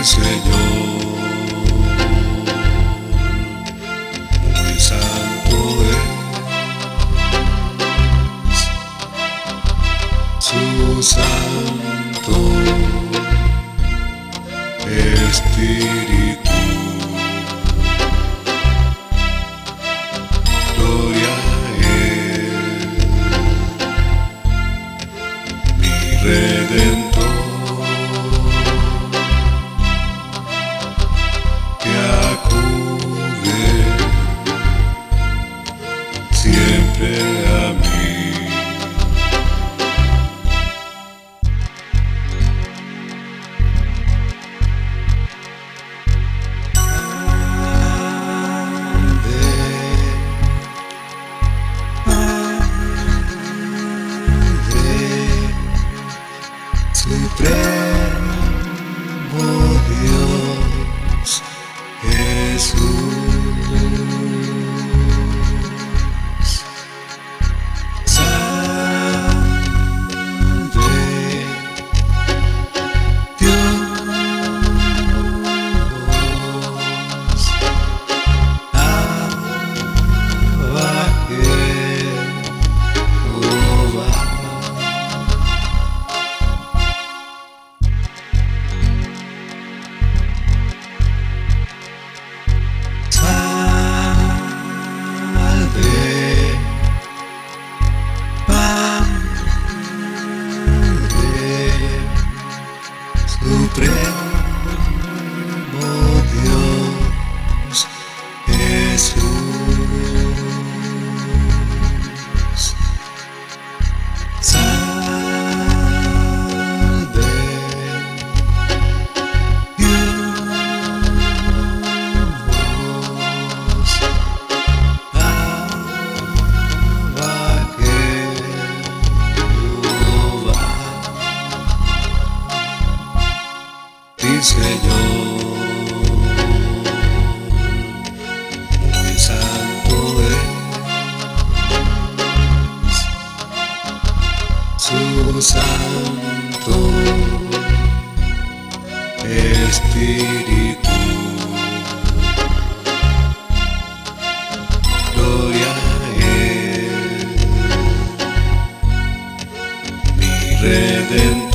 Dice yo, muy santo es su Supremo Dice yo, muy santo es su santo espíritu. Gloria a él, mi redentor.